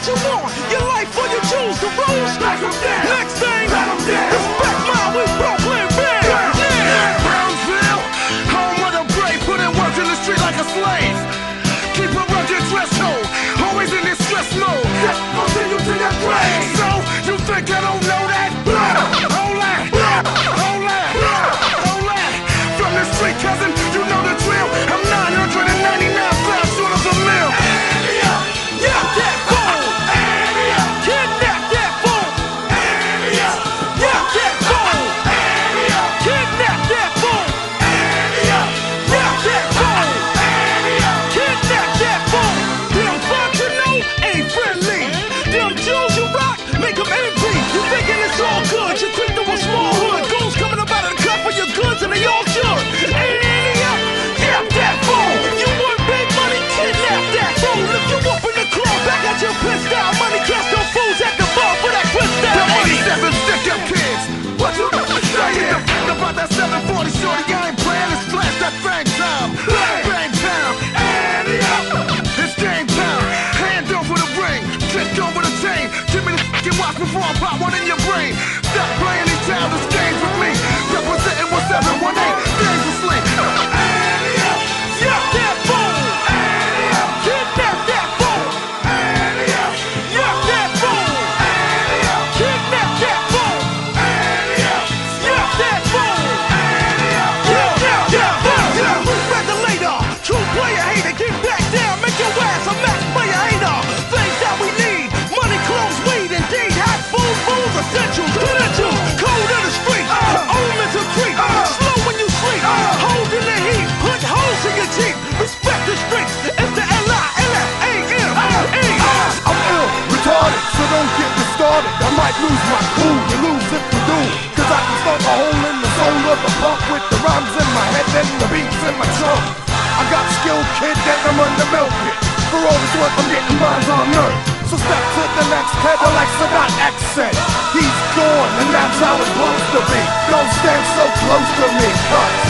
what you want, your life or you choose, the rules. Next thing. Respect my we Brooklyn band. Brownsville, home of the brave, putting work in the street like a slave. Keep a rugged threshold, always in this stress mode. Death will send you to that grave. So, you think I don't know that? Blow. One lose my cool, you lose if you do. Cause I can start a hole in the soul of the punk with the rhymes in my head and the beats in my trunk. I got skill, kid, and I'm under milk it. For all this work, I'm getting mines on earth. So step to the next like Sadat X said. He's gone, and that's how it's supposed to be. Don't stand so close to me, cuz